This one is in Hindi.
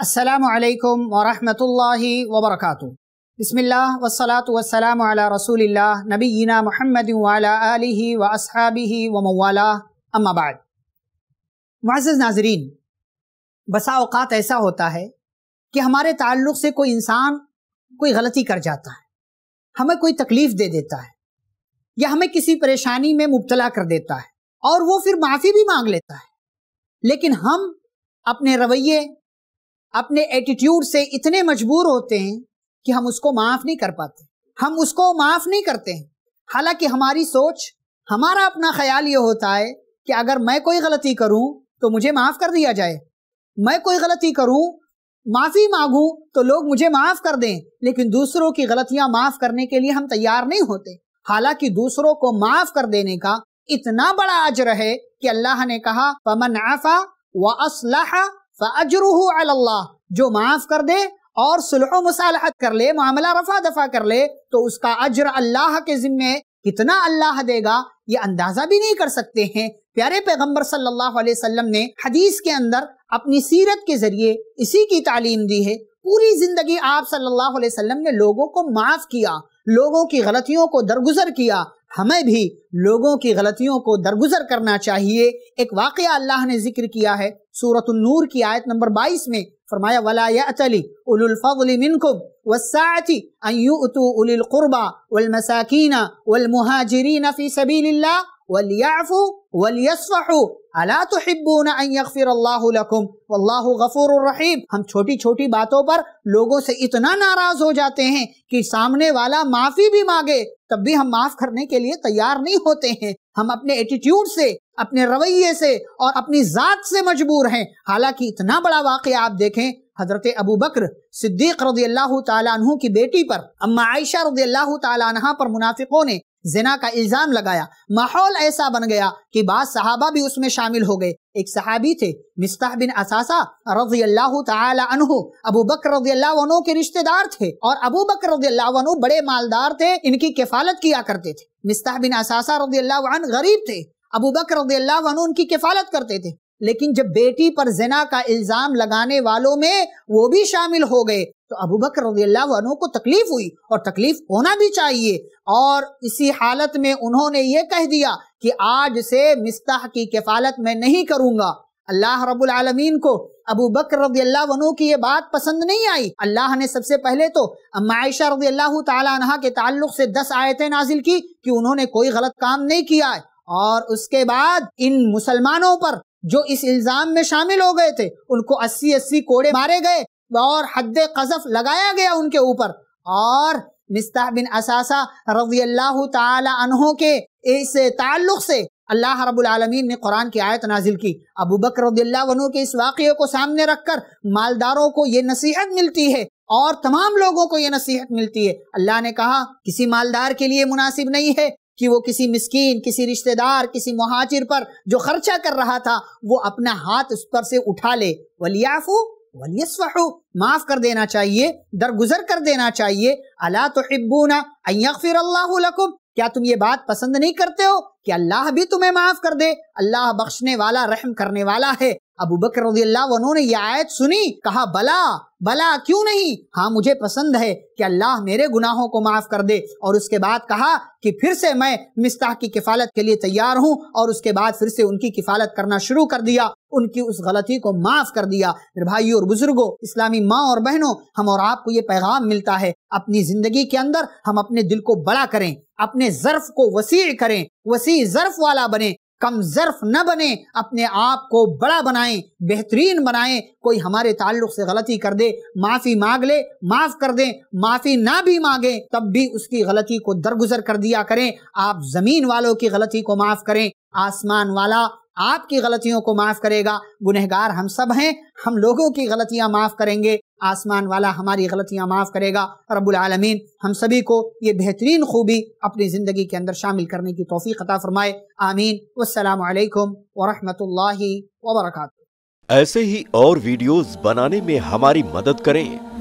असलकम बिस्मिल्लाह वस्सलातु वस्सलामु अला रसूलिल्लाह नबीना आलिहि व अस्हाबिहि व मवाला अम्मा बाद मुअज़्ज़िज़ नाज़रीन बसा ऐसा होता है कि हमारे ताल्लुक़ से कोई इंसान कोई गलती कर जाता है, हमें कोई तकलीफ़ दे देता है, या हमें किसी परेशानी में मुब्तला कर देता है, और वो फिर माफ़ी भी मांग लेता है। लेकिन हम अपने रवैये अपने एटीट्यूड से इतने मजबूर होते हैं कि हम उसको माफ़ नहीं कर पाते। हम उसको माफ़ नहीं करते हैं। हालाँकि हमारी सोच, हमारा अपना ख्याल ये होता है कि अगर मैं कोई गलती करूँ तो मुझे माफ़ कर दिया जाए। मैं कोई गलती करूँ, माफ़ी मांगू तो लोग मुझे माफ़ कर दें, लेकिन दूसरों की गलतियाँ माफ़ करने के लिए हम तैयार नहीं होते। हालाँकि दूसरों को माफ़ कर देने का इतना बड़ा अजर है कि अल्लाह ने कहा पमन आफा व असलाह फ़जरूह अल्लाह जो माफ़ कर दे और सुलह मुसालहत कर ले, मामला रफा दफ़ा कर ले तो उसका अजर अल्लाह के जिम्मे कितना अल्लाह देगा, ये अंदाज़ा भी नहीं कर सकते हैं। प्यारे पैगंबर सल्लल्लाहु अलैहि वसल्लम ने हदीस के अंदर अपनी सीरत के ज़रिए इसी की तालीम दी है। पूरी ज़िंदगी आप सल्लल्लाहु अलैहि वसल्लम ने लोगों को माफ़ किया, लोगों की गलतियों को दरगुजर किया हमें भी लोगों की गलतियों को दरगुजर करना चाहिए। एक वाक़ अल्लाह ने ज़िक्र किया है सूरत नूर की आयत नंबर 22 में फरमाया, वला यअतली उलुल फज़ल मिनकुम अन उलिल कुरबा वल वल फ़ी सबीलिल्लाह अला तुहिब्बून अन यगफिर अल्लाहु लकुम वल्लाहु गफूरुर रहीम हम छोटी छोटी बातों पर लोगों से इतना नाराज़ हो जाते हैं कि सामने वाला माफ़ी भी मांगे तब भी हम माफ़ करने के लिए तैयार नहीं होते हैं। हम अपने एटीट्यूड से, अपने रवैये से और अपनी जात से मजबूर हैं। हालाँकि इतना बड़ा वाक्य आप देखें, हज़रत अबू बकर सिद्दीक रदी अल्लाह तु की बेटी पर, अम्मा आयशा रदी अल्लाह तहा पर मुनाफिकों ने जिना का इल्ज़ाम लगाया। माहौल ऐसा बन गया कि बाद सहाबा भी उसमें शामिल हो गए। एक सहाबी थे, मिस्ताह बिन असासा रज़ी अल्लाह तहु अबू बकर रज़ी अल्लाह के रिश्तेदार थे और अबू बकर रज़ी अल्लाह बड़े मालदार थे, इनकी किफालत किया करते थे। मिस्ताह बिन असासा रज़ी अल्लाह गरीब थे, अबू बकर रज़ी अल्लाह उनकी किफालत करते थे। लेकिन जब बेटी पर जिना का इल्ज़ाम लगाने वालों में वो भी शामिल हो गए तो अबू बकर रज़ी को तकलीफ़ हुई और तकलीफ़ होना भी चाहिए। और इसी हालत में उन्होंने ये कह दिया कि आज से मिस्ताह की किफालत में नहीं करूँगा। अल्लाह रब्बुल आलमीन को अबू बकर रज़ी अल्लाह की ये बात पसंद नहीं आई। अल्लाह ने सबसे पहले तो अम्माशा रज़ी अल्लाह तहा के ताल्लुक से दस आयतें नाजिल की कि उन्होंने कोई गलत काम नहीं किया है। और उसके बाद इन मुसलमानों पर जो इस इल्ज़ाम में शामिल हो गए थे, उनको अस्सी अस्सी कोड़े मारे गए और हद कजफ लगाया गया उनके ऊपर। और मिस्ताह बिन असासा रज़ी अल्लाह तहों के इस ताल्लुक से अल्लाह रब्बुल आलमीन ने कुरान की आयत नाजिल की। अबू बकर के इस वाक़े को सामने रखकर मालदारों को ये नसीहत मिलती है और तमाम लोगों को ये नसीहत मिलती है। अल्लाह ने कहा, किसी मालदार के लिए मुनासिब नहीं है कि वो किसी मिस्कीन, किसी रिश्तेदार, किसी मुहाजिर पर जो खर्चा कर रहा था, वो अपना हाथ उस पर से उठा ले। वलियाफू वलियस्फहु माफ़ कर देना चाहिए, दरगुजर कर देना चाहिए। अला तो हिब्बूना अयफ़िर लकुम, क्या तुम ये बात पसंद नहीं करते हो कि अल्लाह भी तुम्हें माफ़ कर दे? अल्लाह बख्शने वाला, रहम करने वाला है। अबू बकर रज़ी अल्लाह उन्होंने ये आयत सुनी, कहा, बला बला, क्यों नहीं? हाँ मुझे पसंद है कि अल्लाह मेरे गुनाहों को माफ़ कर दे। और उसके बाद कहा कि फिर से मैं मिस्ताह की किफालत के लिए तैयार हूँ और उसके बाद फिर से उनकी किफालत करना शुरू कर दिया, उनकी उस गलती को माफ़ कर दिया। भाई और बुज़ुर्गों, इस्लामी माँ और बहनों, हम और आपको ये पैगाम मिलता है, अपनी ज़िंदगी के अंदर हम अपने दिल को बड़ा करें, अपने जर्फ को वसी करें वसी जर्फ वाला बने कम जर्फ न बने, अपने आप को बड़ा बनाएँ, बेहतरीन बनाएँ, कोई हमारे ताल्लुक से गलती कर दे, माफ़ी मांग ले, माफ़ कर दें, माफ़ी ना भी मांगे, तब भी उसकी गलती को दरगुजर कर दिया करें। आप ज़मीन वालों की गलती को माफ़ करें, आसमान वाला आपकी गलतियों को माफ़ करेगा। गुनहगार हम सब हैं। हम लोगों की गलतियाँ माफ़ करेंगे। आसमान वाला हमारी गलतियाँ माफ़ करेगा। रब्बुल आलमीन हम सभी को ये बेहतरीन खूबी अपनी ज़िंदगी के अंदर शामिल करने की तोफ़ी अता फरमाए। आमीन। वसलामकुम वरहमतुल्लाहि वबरकातुहू। ऐसे ही और वीडियोस बनाने में हमारी मदद करें।